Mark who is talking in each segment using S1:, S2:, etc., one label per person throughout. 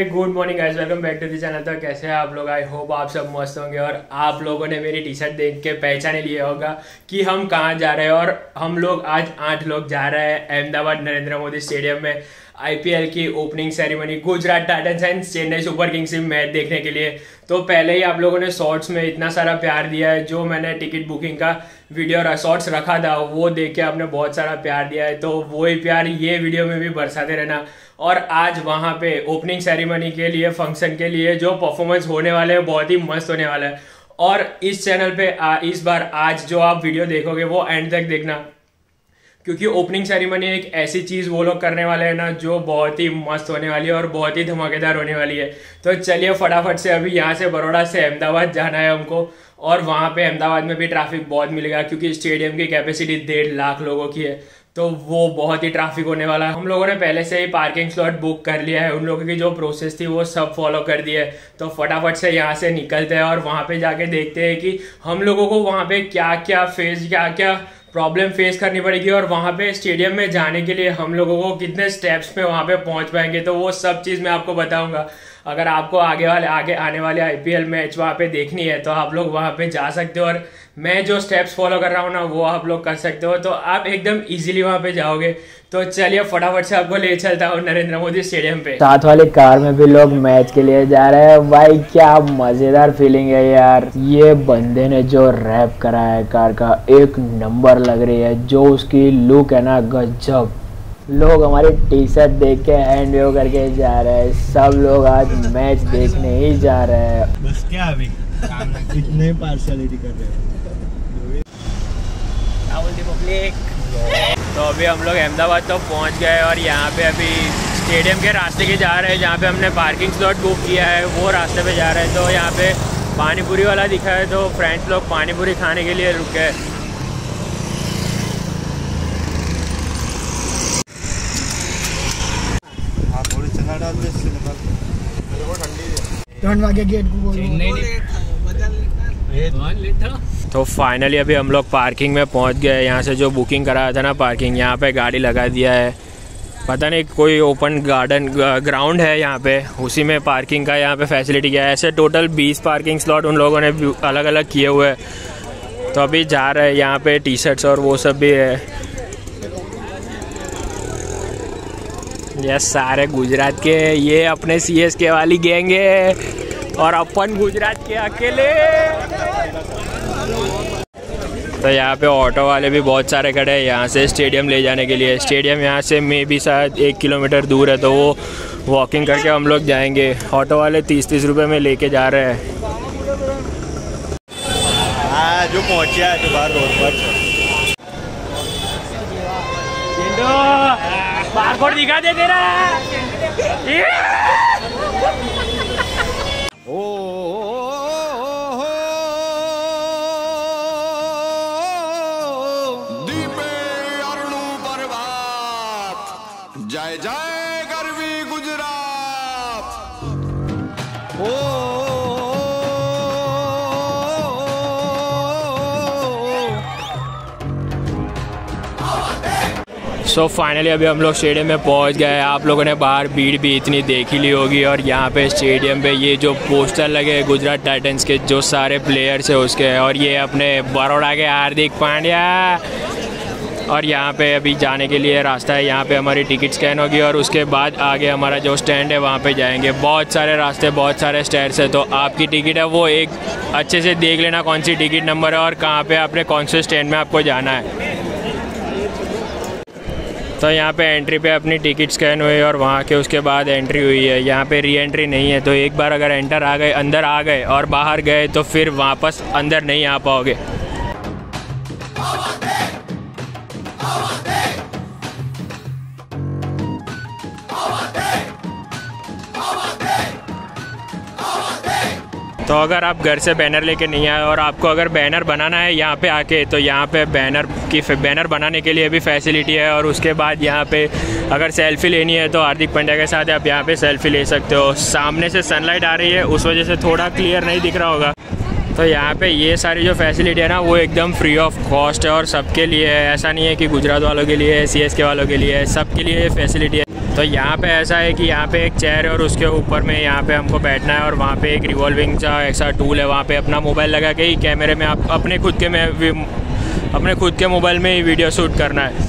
S1: है good morning guys welcome back to the channel तो कैसे हैं आप लोग? आई होप आप सब मस्त होंगे और आप लोगों ने मेरी टी शर्ट देख के पहचान लिया होगा कि हम कहाँ जा रहे हैं और हम लोग आज आठ लोग जा रहे हैं अहमदाबाद नरेंद्र मोदी स्टेडियम में। आईपीएल की opening ceremony Gujarat Titans and Chennai Super Kings की मैच देखने के लिए। तो पहले ही आप लोगों ने शॉर्ट्स में इतना सारा प्यार दिया है जो मैंने टिकट बुकिंग का वीडियो शॉर्ट्स रखा था वो देख के आपने बहुत सारा प्यार दिया है। तो वही प्यार ये वीडियो में भी बरसाते रहना। और आज वहाँ पे ओपनिंग सेरेमनी के लिए फ़ंक्शन के लिए जो परफॉर्मेंस होने वाले हैं बहुत ही मस्त होने वाला है। और इस चैनल पे आ, इस बार आज जो आप वीडियो देखोगे वो एंड तक देखना। क्योंकि ओपनिंग सेरेमनी एक ऐसी चीज़ वो लोग करने वाले हैं ना, जो बहुत ही मस्त होने वाली है और बहुत ही धमाकेदार होने वाली है। तो चलिए फटाफट से अभी यहाँ से बड़ोड़ा से अहमदाबाद जाना है हमको और वहाँ पे अहमदाबाद में भी ट्रैफ़िक बहुत मिलेगा क्योंकि स्टेडियम की कैपेसिटी डेढ़ लाख लोगों की है। तो वो बहुत ही ट्रैफ़िक होने वाला है। हम लोगों ने पहले से ही पार्किंग स्लॉट बुक कर लिया है। उन लोगों की जो प्रोसेस थी वो सब फॉलो कर दी है। तो फटाफट से यहाँ से निकलते हैं और वहाँ पे जाके देखते हैं कि हम लोगों को वहाँ पे क्या क्या फेस क्या क्या प्रॉब्लम फेस करनी पड़ेगी और वहाँ पे स्टेडियम में जाने के लिए हम लोगों को कितने स्टेप्स पे वहाँ पे पहुँच पाएँगे तो वो सब चीज़ मैं आपको बताऊँगा। अगर आपको आगे वाले, आगे आने वाले आईपीएल मैच वहाँ पे देखनी है तो आप लोग वहाँ पे जा सकते हो और मैं जो स्टेप्स फॉलो कर रहा हूँ ना, वो आप लोग कर सकते हो। तो आप एकदम इजीली वहाँ पे जाओगे। तो चलिए फटाफट से आपको ले चलता हूँ नरेंद्र मोदी स्टेडियम पे।
S2: साथ वाली कार में भी लोग मैच के लिए जा रहे हैं। भाई क्या मज़ेदार फीलिंग है यार। ये बंदे ने जो रैप करा है कार का एक नंबर लग रही है जो उसकी लुक है ना गजब। लोग हमारी टी शर्ट देख के हैंड वेव करके जा रहे हैं। सब लोग आज मैच देखने ही जा रहे हैं।
S3: बस क्या अभी? इतने पार्शलिटी कर रहे हैं।
S1: तो अभी हम लोग अहमदाबाद तो पहुँच गए और यहाँ पे अभी स्टेडियम के रास्ते के जा रहे हैं जहाँ पे हमने पार्किंग स्लॉट बुक किया है वो रास्ते पे जा रहे हैं। तो यहाँ पे पानी पूरी वाला दिखा है तो फ्रेंड्स लोग पानी पूरी खाने के लिए रुके
S3: हाँ। ठंडी
S2: गेट को
S1: तो फाइनली अभी हम लोग पार्किंग में पहुँच गए। यहाँ से जो बुकिंग कराया था ना पार्किंग यहाँ पे गाड़ी लगा दिया है। पता नहीं कोई ओपन गार्डन ग्राउंड है यहाँ पे। उसी में पार्किंग का यहाँ पे फैसिलिटी किया है। ऐसे टोटल 20 पार्किंग स्लॉट उन लोगों ने अलग अलग किए हुए हैं। तो अभी जा रहे हैं यहाँ पे टी शर्ट्स और वो सब भी है। ये सारे गुजरात के ये अपने सी एस के वाली गैंग है। और अपन गुजरात के अकेले। तो यहाँ पे ऑटो वाले भी बहुत सारे खड़े हैं। यहाँ से स्टेडियम ले जाने के लिए। स्टेडियम यहाँ से मे भी शायद एक किलोमीटर दूर है तो वो वॉकिंग करके हम लोग जाएँगे। ऑटो वाले तीस तीस रुपए में लेके जा रहे हैं।
S3: हाँ जो पहुँचा है जो बाहर रोड पर।
S1: बारकोड दिखा दे तेरा। सो फाइनली अभी हम लोग स्टेडियम में पहुँच गए आप लोगों ने बाहर भीड़ भी इतनी देखी ली होगी और यहाँ पे स्टेडियम पे ये जो पोस्टर लगे हैं गुजरात टाइटंस के, जो सारे प्लेयर्स हैं उसके और ये अपने बड़ोड़ा के हार्दिक पांड्या। और यहाँ पे अभी जाने के लिए रास्ता है। यहाँ पे हमारी टिकट स्कैन होगी और उसके बाद आगे हमारा जो स्टैंड है, वहाँ पे जाएँगे। बहुत सारे रास्ते, बहुत सारे स्टैंड्स है। तो आपकी टिकट है वो एक अच्छे से देख लेना कौन सी टिकट नंबर है और कहाँ पे आपने कौन से स्टैंड में आपको जाना है। तो यहाँ पे एंट्री पे अपनी टिकट स्कैन हुई और वहाँ के उसके बाद एंट्री हुई है। यहाँ पे री एंट्री नहीं है तो एक बार अगर एंटर आ गए, अंदर आ गए और बाहर गए तो फिर वापस अंदर नहीं आ पाओगे। तो अगर आप घर से बैनर लेके नहीं आए और आपको अगर बैनर बनाना है यहाँ पे आके तो यहाँ पे बैनर की बैनर बनाने के लिए भी फैसिलिटी है और उसके बाद यहाँ पे अगर सेल्फी लेनी है तो हार्दिक पंड्या के साथ आप यहाँ पे सेल्फी ले सकते हो। सामने से सनलाइट आ रही है, उस वजह से थोड़ा क्लियर नहीं दिख रहा होगा। तो यहाँ पे ये सारी जो फैसिलिटी है ना, वो एकदम फ्री ऑफ़ कॉस्ट है और सबके लिए है। ऐसा नहीं है कि गुजरात वालों के लिए है सी वालों के लिए है, सबके लिए फैसिलिटी है। तो यहाँ पे ऐसा है कि यहाँ पे एक चेयर है और उसके ऊपर में यहाँ पे हमको बैठना है और वहाँ पे एक रिवॉल्विंग का ऐसा टूल है। वहाँ पे अपना मोबाइल लगा के ही कैमरे में आप अपने खुद के में अपने खुद के मोबाइल में ही वीडियो शूट करना है।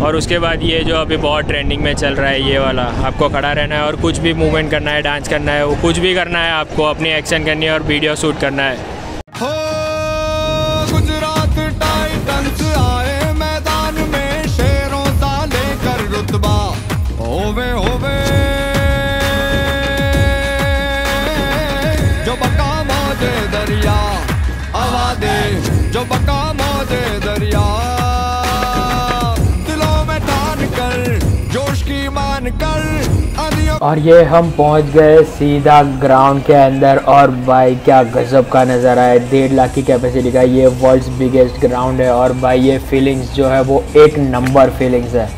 S1: और उसके बाद ये जो अभी बहुत ट्रेंडिंग में चल रहा है ये वाला, आपको खड़ा रहना है और कुछ भी मूवमेंट करना है डांस करना है, वो कुछ भी करना है, आपको अपनी एक्शन करनी है और वीडियो शूट करना हो।
S4: हवा दे, जो बका मौजे दरिया। दिलों में कर, जोश की मान कर
S2: और ये हम पहुँच गए सीधा ग्राउंड के अंदर और भाई क्या गजब का नज़ारा है। डेढ़ लाख की कैपेसिटी का ये वर्ल्ड्स बिगेस्ट ग्राउंड है और भाई ये फीलिंग्स जो है वो एक नंबर फीलिंग्स है।